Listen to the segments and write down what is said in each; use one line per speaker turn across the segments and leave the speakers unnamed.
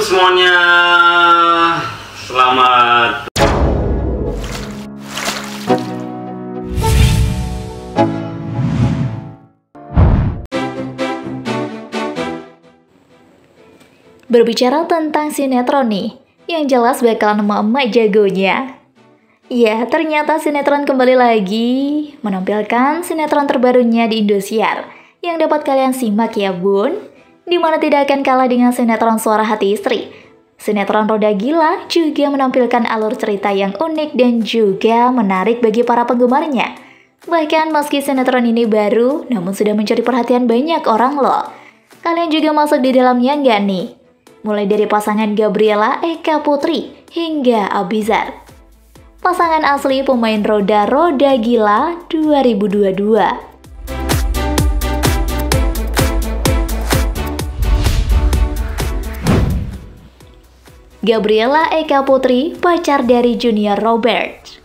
Semuanya. Selamat
Berbicara tentang sinetron nih, yang jelas bakalan emak-emak jagonya. Ya, ternyata sinetron kembali lagi menampilkan sinetron terbarunya di Indosiar yang dapat kalian simak ya bun, di mana tidak akan kalah dengan sinetron Suara Hati Istri. Sinetron Roda Gila juga menampilkan alur cerita yang unik dan juga menarik bagi para penggemarnya. Bahkan meski sinetron ini baru, namun sudah mencuri perhatian banyak orang loh. Kalian juga masuk di dalamnya nggak nih? mulai dari pasangan Gabriela Eka Putri hingga Abizar. Pasangan asli pemain roda Roda Gila 2022. Gabriela Eka Putri, pacar dari Junior Robert.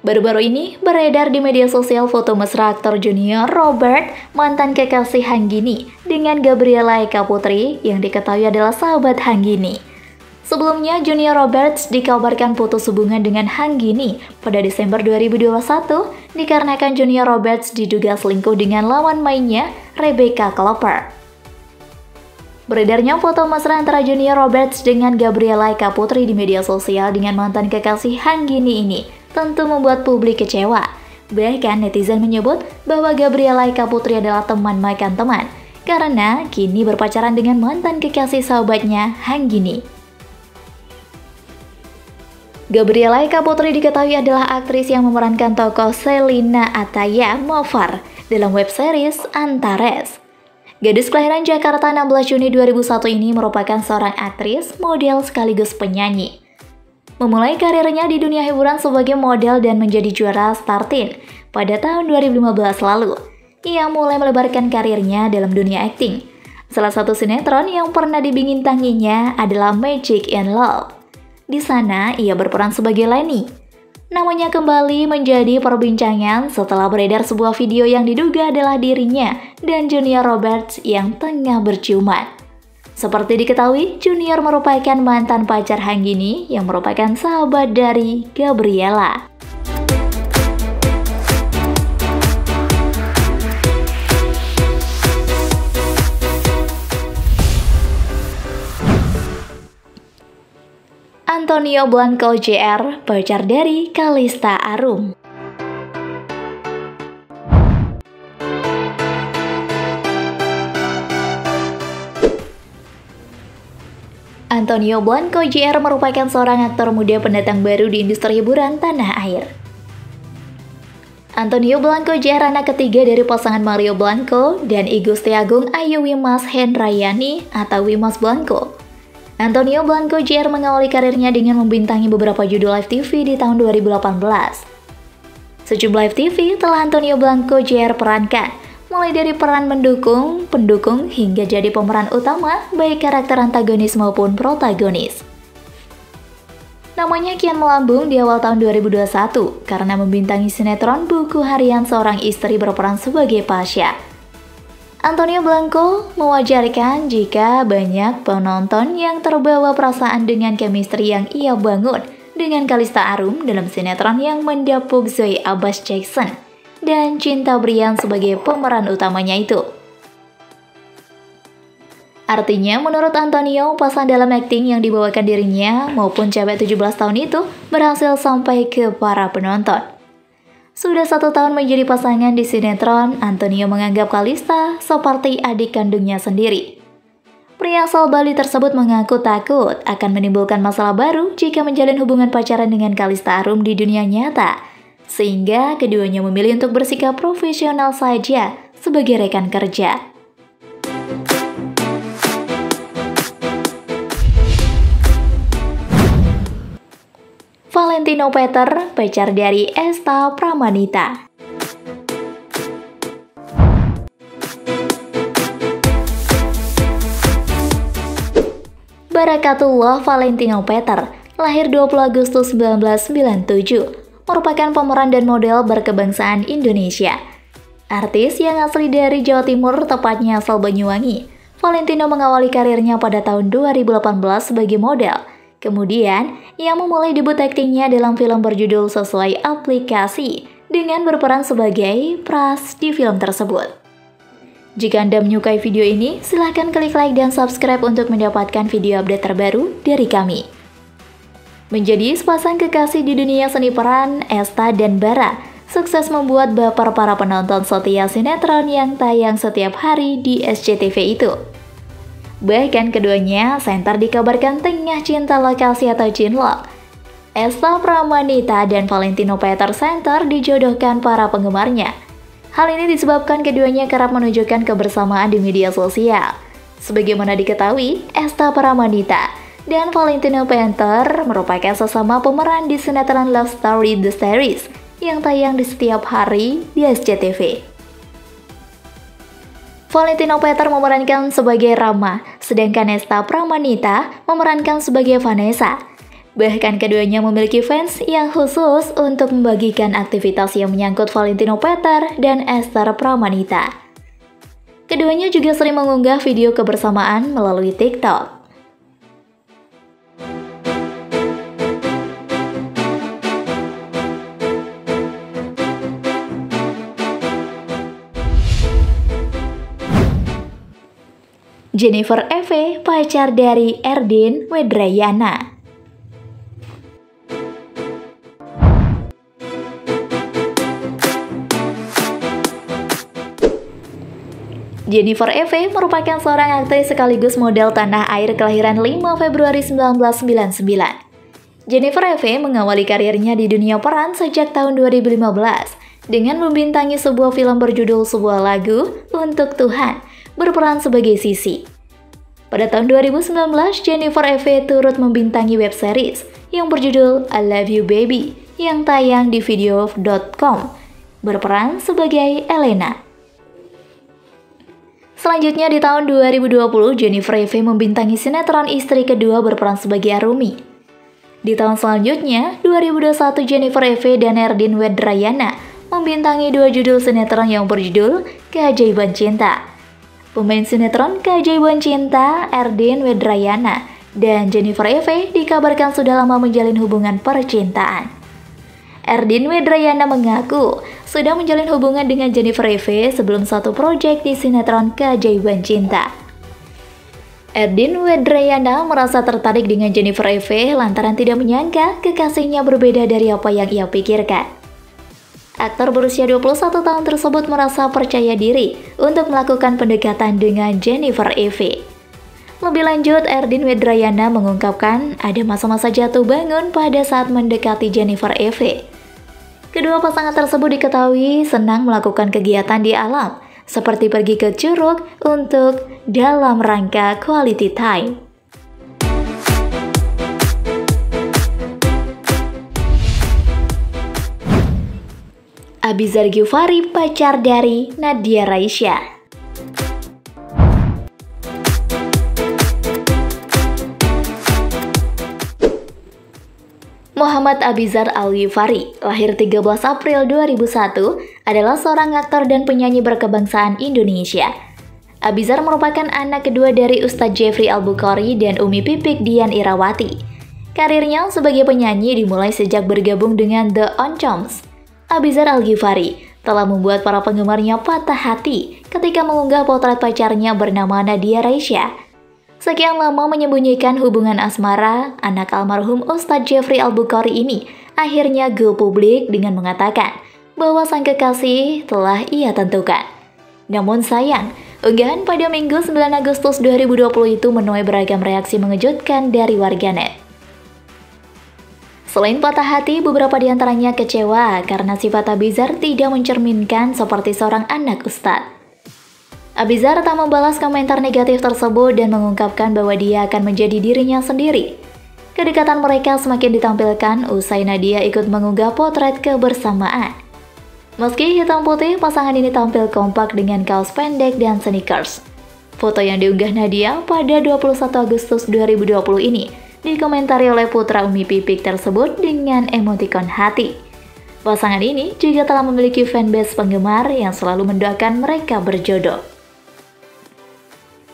Baru-baru ini beredar di media sosial foto mesra aktor junior Robert, mantan kekasih Hanggini, dengan Gabriela Eka Putri yang diketahui adalah sahabat Hanggini. Sebelumnya, Junior Roberts dikabarkan putus hubungan dengan Hanggini pada Desember 2021 dikarenakan Junior Roberts diduga selingkuh dengan lawan mainnya, Rebecca Klopper. Beredarnya foto mesra antara Junior Roberts dengan Gabriela Eka Putri di media sosial dengan mantan kekasih Hanggini ini tentu membuat publik kecewa. Bahkan netizen menyebut bahwa Gabriela Eka Putri adalah teman makan teman, karena kini berpacaran dengan mantan kekasih sahabatnya, Hanggini. Gabriela Eka Putri diketahui adalah aktris yang memerankan tokoh Selina Ataya Movar dalam web series Antares. Gadis kelahiran Jakarta 16 Juni 2001 ini merupakan seorang aktris, model sekaligus penyanyi. Memulai karirnya di dunia hiburan sebagai model dan menjadi juara Startin pada tahun 2015 lalu. Ia mulai melebarkan karirnya dalam dunia akting. Salah satu sinetron yang pernah dibintanginya adalah Magic in Love. Di sana, ia berperan sebagai Lenny. Namanya kembali menjadi perbincangan setelah beredar sebuah video yang diduga adalah dirinya dan Junior Roberts yang tengah berciuman. Seperti diketahui, Junior merupakan mantan pacar Hanggini yang merupakan sahabat dari Gabriela. Antonio Blanco JR, pacar dari Kalista Arum. Antonio Blanco JR merupakan seorang aktor muda pendatang baru di industri hiburan tanah air. Antonio Blanco JR anak ketiga dari pasangan Mario Blanco dan Igusti Agung Ayu Wimas Hendrayani atau Wimas Blanco. Antonio Blanco JR mengawali karirnya dengan membintangi beberapa judul live TV di tahun 2018. Sejumlah live TV telah Antonio Blanco JR perankan, mulai dari peran mendukung, pendukung, hingga jadi pemeran utama, baik karakter antagonis maupun protagonis. Namanya kian melambung di awal tahun 2021 karena membintangi sinetron buku harian seorang istri berperan sebagai Pasha. Antonio Blanco mewajarkan jika banyak penonton yang terbawa perasaan dengan chemistry yang ia bangun dengan Kalista Arum dalam sinetron yang mendapuk Zoe Abbas Jackson dan Cinta Brian sebagai pemeran utamanya itu. Artinya, menurut Antonio, pasangan dalam akting yang dibawakan dirinya maupun cewek 17 tahun itu berhasil sampai ke para penonton. Sudah satu tahun menjadi pasangan di sinetron, Antonio menganggap Kalista seperti adik kandungnya sendiri. Pria asal Bali tersebut mengaku takut akan menimbulkan masalah baru jika menjalin hubungan pacaran dengan Kalista Arum di dunia nyata sehingga keduanya memilih untuk bersikap profesional saja sebagai rekan kerja. Valentino Peter, pacar dari Esta Pramanita. Barakatullah Valentino Peter, lahir 20 Agustus 1997, merupakan pemeran dan model berkebangsaan Indonesia. Artis yang asli dari Jawa Timur, tepatnya asal Banyuwangi, Valentino mengawali karirnya pada tahun 2018 sebagai model. Kemudian, ia memulai debut aktingnya dalam film berjudul Sesuai Aplikasi dengan berperan sebagai Pras di film tersebut. Jika Anda menyukai video ini, silahkan klik like dan subscribe untuk mendapatkan video update terbaru dari kami. Menjadi sepasang kekasih di dunia seni peran, Esta dan Bara sukses membuat baper para penonton setia sinetron yang tayang setiap hari di SCTV itu. Bahkan keduanya center dikabarkan tengah cinta lokasi atau cinlok Esta Pramanita dan Valentino Peter Center dijodohkan para penggemarnya. Hal ini disebabkan keduanya kerap menunjukkan kebersamaan di media sosial. Sebagaimana diketahui, Esta Pramanita dan Valentino Penter merupakan sesama pemeran di sinetron Love Story The Series yang tayang di setiap hari di SCTV. Valentino Peter memerankan sebagai Rama, sedangkan Esta Pramanita memerankan sebagai Vanessa. Bahkan keduanya memiliki fans yang khusus untuk membagikan aktivitas yang menyangkut Valentino Peter dan Esther Pramanita. Keduanya juga sering mengunggah video kebersamaan melalui TikTok. Jennifer Eve, pacar dari Erdin Wedrayana. Jennifer Eve merupakan seorang aktris sekaligus model tanah air kelahiran 5 Februari 1999. Jennifer Eve mengawali karirnya di dunia peran sejak tahun 2015 dengan membintangi sebuah film berjudul Sebuah Lagu Untuk Tuhan, berperan sebagai Sisi. Pada tahun 2019, Jennifer Eve turut membintangi web series yang berjudul I Love You Baby yang tayang di video.com, berperan sebagai Elena. Selanjutnya di tahun 2020, Jennifer Eve membintangi sinetron istri kedua berperan sebagai Arumi. Di tahun selanjutnya, 2021 Jennifer Eve dan Erdin Wedrayana membintangi dua judul sinetron yang berjudul Keajaiban Cinta. Pemain sinetron Keajaiban Cinta, Erdin Wedrayana, dan Jennifer Eve dikabarkan sudah lama menjalin hubungan percintaan. Erdin Wedrayana mengaku sudah menjalin hubungan dengan Jennifer Eve sebelum satu proyek di sinetron Keajaiban Cinta. Erdin Wedrayana merasa tertarik dengan Jennifer Eve lantaran tidak menyangka kekasihnya berbeda dari apa yang ia pikirkan. Aktor berusia 21 tahun tersebut merasa percaya diri untuk melakukan pendekatan dengan Jennifer Eve. Lebih lanjut, Erdin Wedrayana mengungkapkan ada masa-masa jatuh bangun pada saat mendekati Jennifer Eve. Kedua pasangan tersebut diketahui senang melakukan kegiatan di alam, seperti pergi ke curug untuk dalam rangka quality time. Abizar Gyufari pacar dari Nadia Raisya. Muhammad Abizar Al-Yufari, lahir 13 April 2001, adalah seorang aktor dan penyanyi berkebangsaan Indonesia. Abizar merupakan anak kedua dari Ustadz Jeffrey Al-Bukhari dan Umi Pipik Dian Irawati. Karirnya sebagai penyanyi dimulai sejak bergabung dengan The Oncoms. Abizar Al-Ghifari telah membuat para penggemarnya patah hati ketika mengunggah potret pacarnya bernama Nadia Raisya Sekian lama menyembunyikan hubungan asmara, anak almarhum Ustadz Jeffrey Al-Bukhari ini akhirnya go publik dengan mengatakan bahwa sang kekasih telah ia tentukan. Namun sayang, unggahan pada Minggu 9 Agustus 2020 itu menuai beragam reaksi mengejutkan dari warganet. Selain patah hati, beberapa di antaranya kecewa karena sifat Abizar tidak mencerminkan seperti seorang anak ustadz. Abizar tak membalas komentar negatif tersebut dan mengungkapkan bahwa dia akan menjadi dirinya sendiri. Kedekatan mereka semakin ditampilkan usai Nadia ikut mengunggah potret kebersamaan. Meski hitam putih, pasangan ini tampil kompak dengan kaos pendek dan sneakers. Foto yang diunggah Nadia pada 21 Agustus 2020 ini dikomentari oleh putra Umi Pipik tersebut dengan emotikon hati. Pasangan ini juga telah memiliki fanbase penggemar yang selalu mendoakan mereka berjodoh.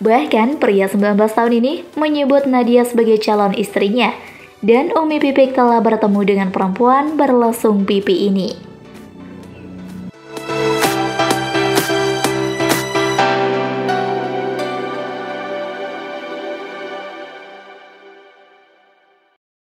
Bahkan pria 19 tahun ini menyebut Nadia sebagai calon istrinya dan Umi Pipik telah bertemu dengan perempuan berlesung pipi ini.